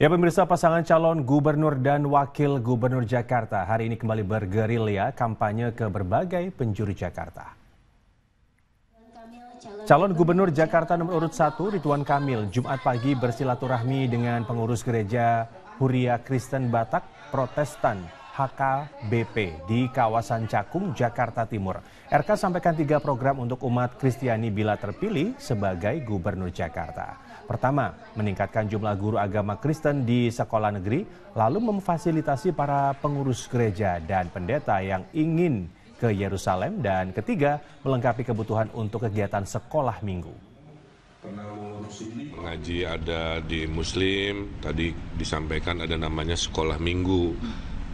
Ya pemirsa pasangan calon gubernur dan wakil gubernur Jakarta hari ini kembali bergerilya kampanye ke berbagai penjuru Jakarta. Calon gubernur Jakarta nomor urut 1 Ridwan Kamil Jumat pagi bersilaturahmi dengan pengurus gereja Huria Kristen Batak Protestan HKBP di kawasan Cakung, Jakarta Timur. RK sampaikan tiga program untuk umat Kristiani bila terpilih sebagai gubernur Jakarta. Pertama, meningkatkan jumlah guru agama Kristen di sekolah negeri, lalu memfasilitasi para pengurus gereja dan pendeta yang ingin ke Yerusalem, dan ketiga, melengkapi kebutuhan untuk kegiatan sekolah minggu. Mengaji ada di Muslim, tadi disampaikan ada namanya sekolah minggu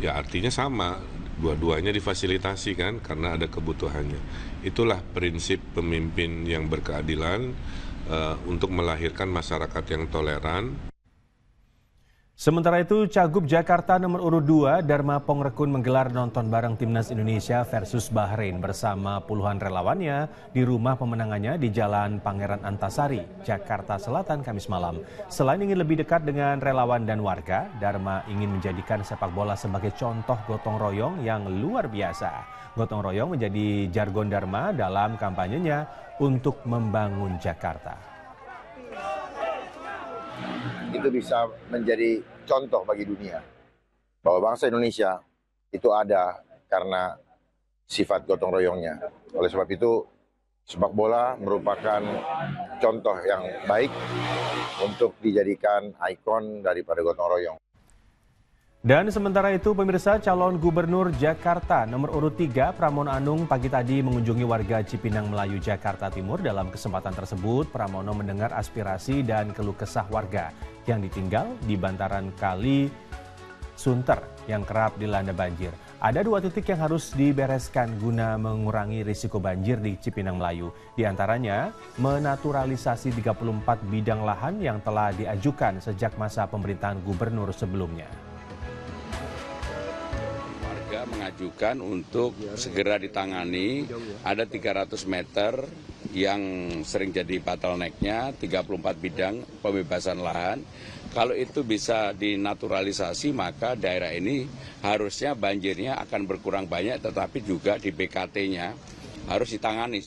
ya artinya sama. Dua-duanya difasilitasi kan? Karena ada kebutuhannya. Itulah prinsip pemimpin yang berkeadilan uh, untuk melahirkan masyarakat yang toleran Sementara itu, Cagup Jakarta nomor urut 2, Dharma Pongrekun menggelar nonton bareng Timnas Indonesia versus Bahrain bersama puluhan relawannya di rumah pemenangannya di Jalan Pangeran Antasari, Jakarta Selatan, Kamis malam. Selain ingin lebih dekat dengan relawan dan warga, Dharma ingin menjadikan sepak bola sebagai contoh gotong royong yang luar biasa. Gotong royong menjadi jargon Dharma dalam kampanyenya untuk membangun Jakarta itu bisa menjadi contoh bagi dunia bahwa bangsa Indonesia itu ada karena sifat gotong royongnya. Oleh sebab itu, sepak bola merupakan contoh yang baik untuk dijadikan ikon daripada gotong royong. Dan sementara itu pemirsa calon gubernur Jakarta nomor urut 3 Pramono Anung pagi tadi mengunjungi warga Cipinang Melayu Jakarta Timur. Dalam kesempatan tersebut Pramono mendengar aspirasi dan keluh kesah warga yang ditinggal di bantaran kali Sunter yang kerap dilanda banjir. Ada dua titik yang harus dibereskan guna mengurangi risiko banjir di Cipinang Melayu. Di antaranya, menaturalisasi 34 bidang lahan yang telah diajukan sejak masa pemerintahan gubernur sebelumnya mengajukan untuk segera ditangani. Ada 300 meter yang sering jadi bottlenecknya 34 bidang pembebasan lahan. Kalau itu bisa dinaturalisasi maka daerah ini harusnya banjirnya akan berkurang banyak tetapi juga di BKT-nya harus ditangani